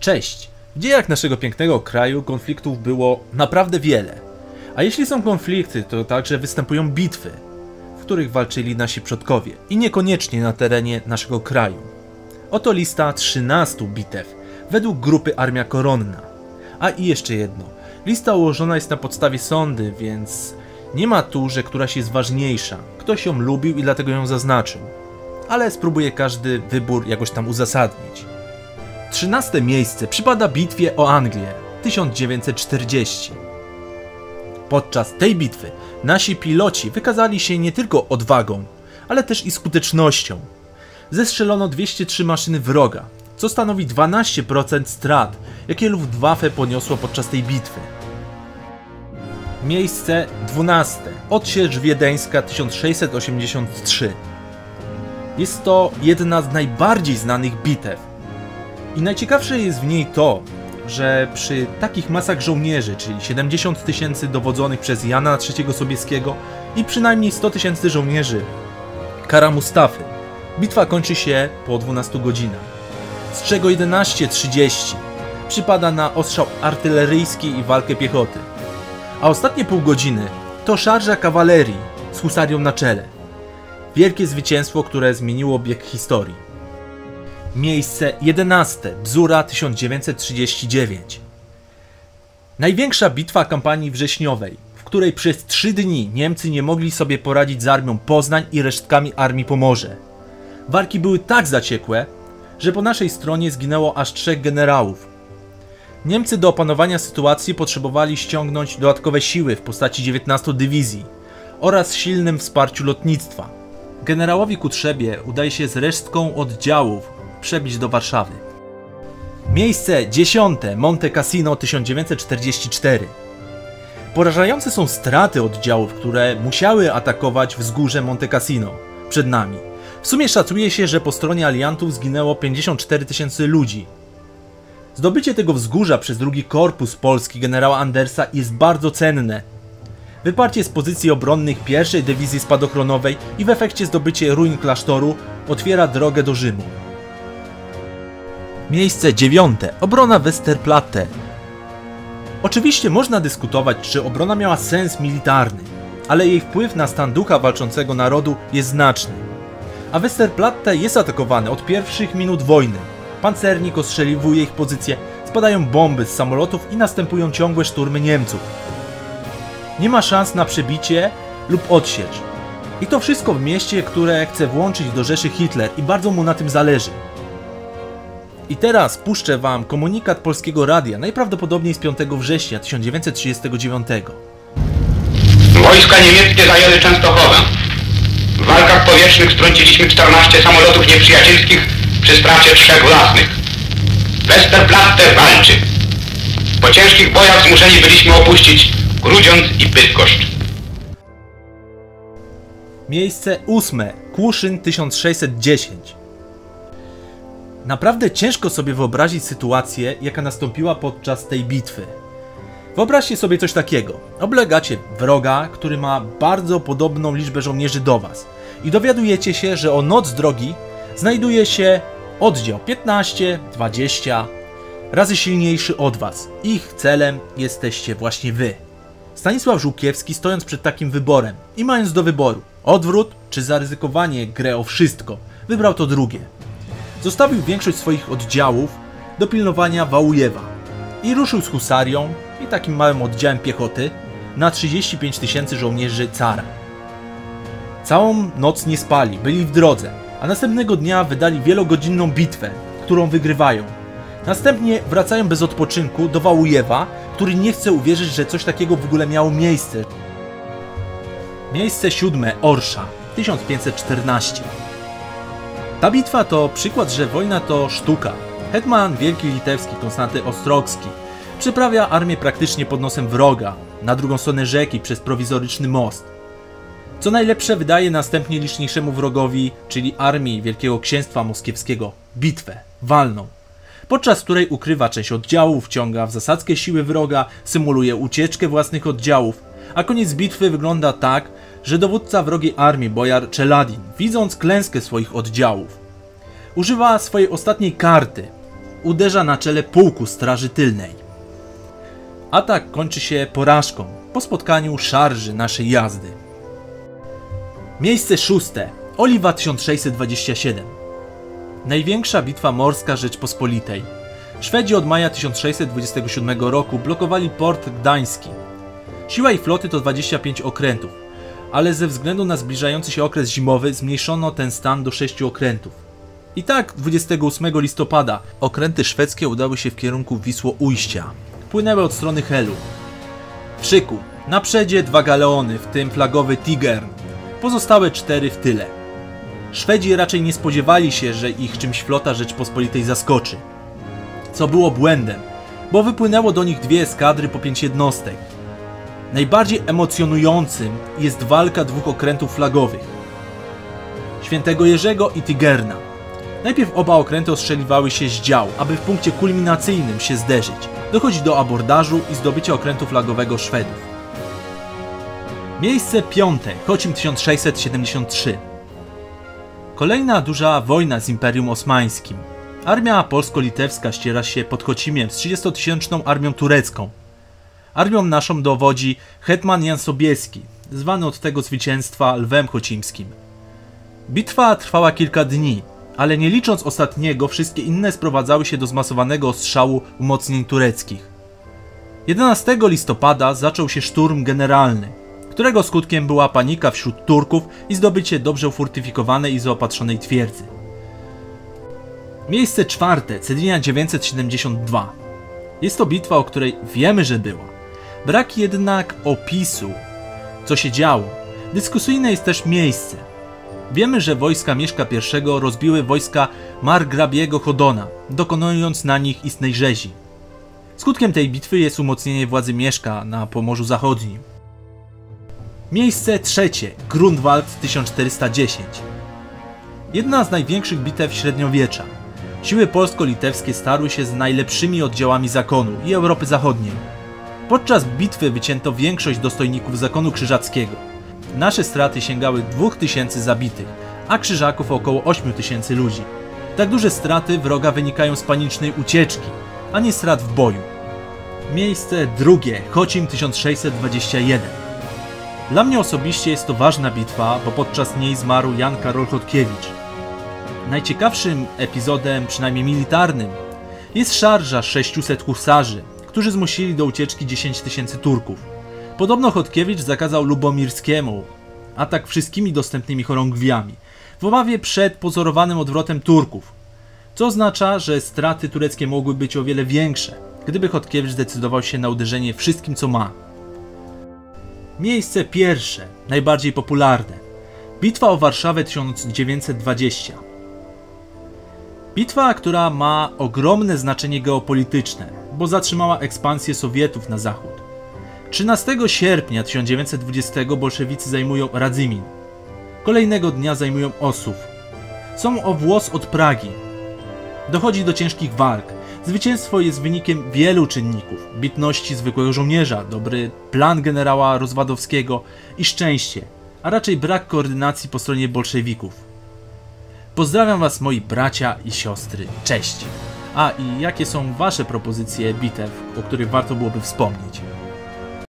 Cześć! W dziejach naszego pięknego kraju konfliktów było naprawdę wiele. A jeśli są konflikty, to także występują bitwy, w których walczyli nasi przodkowie i niekoniecznie na terenie naszego kraju. Oto lista 13 bitew według grupy Armia Koronna. A i jeszcze jedno. Lista ułożona jest na podstawie sądy, więc nie ma tu, że któraś jest ważniejsza. Ktoś ją lubił i dlatego ją zaznaczył. Ale spróbuje każdy wybór jakoś tam uzasadnić. 13 miejsce przypada bitwie o Anglię 1940. Podczas tej bitwy nasi piloci wykazali się nie tylko odwagą, ale też i skutecznością. Zestrzelono 203 maszyny wroga, co stanowi 12% strat, jakie Luftwaffe poniosło podczas tej bitwy. Miejsce 12. Odsiecz Wiedeńska 1683. Jest to jedna z najbardziej znanych bitew. I najciekawsze jest w niej to, że przy takich masach żołnierzy, czyli 70 tysięcy dowodzonych przez Jana III Sobieskiego i przynajmniej 100 tysięcy żołnierzy Kara Mustafy, bitwa kończy się po 12 godzinach, z czego 11.30 przypada na ostrzał artyleryjski i walkę piechoty, a ostatnie pół godziny to szarża kawalerii z husarią na czele. Wielkie zwycięstwo, które zmieniło bieg historii. Miejsce 11. Bzura 1939. Największa bitwa kampanii wrześniowej, w której przez trzy dni Niemcy nie mogli sobie poradzić z armią Poznań i resztkami armii Pomorze. Walki były tak zaciekłe, że po naszej stronie zginęło aż trzech generałów. Niemcy do opanowania sytuacji potrzebowali ściągnąć dodatkowe siły w postaci 19 dywizji oraz silnym wsparciu lotnictwa. Generałowi Kutrzebie udaje się z resztką oddziałów przebić do Warszawy. Miejsce 10. Monte Cassino 1944. Porażające są straty oddziałów, które musiały atakować wzgórze Monte Cassino przed nami. W sumie szacuje się, że po stronie aliantów zginęło 54 tysięcy ludzi. Zdobycie tego wzgórza przez drugi korpus polski generała Andersa jest bardzo cenne. Wyparcie z pozycji obronnych pierwszej dywizji spadochronowej i w efekcie zdobycie ruin klasztoru otwiera drogę do Rzymu. Miejsce dziewiąte. Obrona Westerplatte. Oczywiście można dyskutować, czy obrona miała sens militarny, ale jej wpływ na stan ducha walczącego narodu jest znaczny. A Westerplatte jest atakowany od pierwszych minut wojny. Pancernik ostrzeliwuje ich pozycję, spadają bomby z samolotów i następują ciągłe szturmy Niemców. Nie ma szans na przebicie lub odsiecz. I to wszystko w mieście, które chce włączyć do Rzeszy Hitler i bardzo mu na tym zależy. I teraz puszczę Wam komunikat Polskiego Radia, najprawdopodobniej z 5 września 1939. Wojska niemieckie zajęły Częstochowę. W walkach powietrznych strąciliśmy 14 samolotów nieprzyjacielskich przy stracie trzech własnych. Westerplatte walczy. Po ciężkich bojach zmuszeni byliśmy opuścić Grudziądz i Bydgoszcz. Miejsce ósme. Kłuszyn 1610. Naprawdę ciężko sobie wyobrazić sytuację, jaka nastąpiła podczas tej bitwy. Wyobraźcie sobie coś takiego. Oblegacie wroga, który ma bardzo podobną liczbę żołnierzy do was i dowiadujecie się, że o noc drogi znajduje się oddział 15, 20 razy silniejszy od was. Ich celem jesteście właśnie wy. Stanisław Żółkiewski stojąc przed takim wyborem i mając do wyboru odwrót czy zaryzykowanie grę o wszystko, wybrał to drugie. Zostawił większość swoich oddziałów do pilnowania Wałujewa i ruszył z husarią i takim małym oddziałem piechoty na 35 tysięcy żołnierzy cara. Całą noc nie spali, byli w drodze, a następnego dnia wydali wielogodzinną bitwę, którą wygrywają. Następnie wracają bez odpoczynku do Wałujewa, który nie chce uwierzyć, że coś takiego w ogóle miało miejsce. Miejsce siódme Orsza 1514 ta bitwa to przykład, że wojna to sztuka. Hetman Wielki Litewski Konstanty Ostrogski przeprawia armię praktycznie pod nosem wroga, na drugą stronę rzeki przez prowizoryczny most. Co najlepsze wydaje następnie liczniejszemu wrogowi, czyli armii Wielkiego Księstwa Moskiewskiego, bitwę, walną, podczas której ukrywa część oddziałów, wciąga w zasadzkę siły wroga, symuluje ucieczkę własnych oddziałów, a koniec bitwy wygląda tak, że dowódca wrogiej armii, bojar Czeladin, widząc klęskę swoich oddziałów, używa swojej ostatniej karty uderza na czele pułku Straży Tylnej. Atak kończy się porażką po spotkaniu szarży naszej jazdy. Miejsce szóste. Oliwa 1627. Największa bitwa morska Rzeczpospolitej. Szwedzi od maja 1627 roku blokowali port gdański. Siła i floty to 25 okrętów, ale ze względu na zbliżający się okres zimowy zmniejszono ten stan do 6 okrętów. I tak 28 listopada okręty szwedzkie udały się w kierunku Wisło-Ujścia. Płynęły od strony Helu. W szyku, na przedzie dwa galeony, w tym flagowy Tigern. Pozostałe cztery w tyle. Szwedzi raczej nie spodziewali się, że ich czymś flota Rzeczpospolitej zaskoczy. Co było błędem, bo wypłynęło do nich dwie eskadry po pięć jednostek. Najbardziej emocjonującym jest walka dwóch okrętów flagowych. Świętego Jerzego i Tigerna. Najpierw oba okręty ostrzeliwały się z dział, aby w punkcie kulminacyjnym się zderzyć. Dochodzi do abordażu i zdobycia okrętu flagowego Szwedów. Miejsce piąte, Chocim 1673. Kolejna duża wojna z Imperium Osmańskim. Armia polsko-litewska ściera się pod Chocimiem z 30-tysięczną armią turecką. Armią naszą dowodzi hetman Jan Sobieski, zwany od tego zwycięstwa Lwem Chocimskim. Bitwa trwała kilka dni, ale nie licząc ostatniego, wszystkie inne sprowadzały się do zmasowanego ostrzału umocnień tureckich. 11 listopada zaczął się szturm generalny, którego skutkiem była panika wśród Turków i zdobycie dobrze ufortyfikowanej i zaopatrzonej twierdzy. Miejsce czwarte, Cedynia 972. Jest to bitwa, o której wiemy, że była. Brak jednak opisu, co się działo. Dyskusyjne jest też miejsce. Wiemy, że wojska Mieszka I rozbiły wojska Margrabiego Hodona, dokonując na nich istnej rzezi. Skutkiem tej bitwy jest umocnienie władzy Mieszka na Pomorzu Zachodnim. Miejsce trzecie, Grunwald 1410. Jedna z największych bitew średniowiecza. Siły polsko-litewskie starły się z najlepszymi oddziałami zakonu i Europy Zachodniej. Podczas bitwy wycięto większość dostojników zakonu krzyżackiego. Nasze straty sięgały 2000 zabitych, a krzyżaków około 8000 ludzi. Tak duże straty wroga wynikają z panicznej ucieczki, a nie strat w boju. Miejsce drugie, Chocim 1621. Dla mnie osobiście jest to ważna bitwa, bo podczas niej zmarł Jan Karol Chodkiewicz. Najciekawszym epizodem, przynajmniej militarnym, jest szarża 600 husarzy, którzy zmusili do ucieczki 10 tysięcy Turków. Podobno Chodkiewicz zakazał Lubomirskiemu atak wszystkimi dostępnymi chorągwiami, w obawie przed pozorowanym odwrotem Turków, co oznacza, że straty tureckie mogły być o wiele większe, gdyby Chodkiewicz zdecydował się na uderzenie wszystkim co ma. Miejsce pierwsze, najbardziej popularne. Bitwa o Warszawę 1920. Bitwa, która ma ogromne znaczenie geopolityczne, bo zatrzymała ekspansję Sowietów na zachód. 13 sierpnia 1920 bolszewicy zajmują Radzymin. Kolejnego dnia zajmują Osów. Są o włos od Pragi. Dochodzi do ciężkich walk. Zwycięstwo jest wynikiem wielu czynników: bitności zwykłego żołnierza, dobry plan generała Rozwadowskiego i szczęście, a raczej brak koordynacji po stronie bolszewików. Pozdrawiam Was, moi bracia i siostry. Cześć! A i jakie są Wasze propozycje bitew, o których warto byłoby wspomnieć?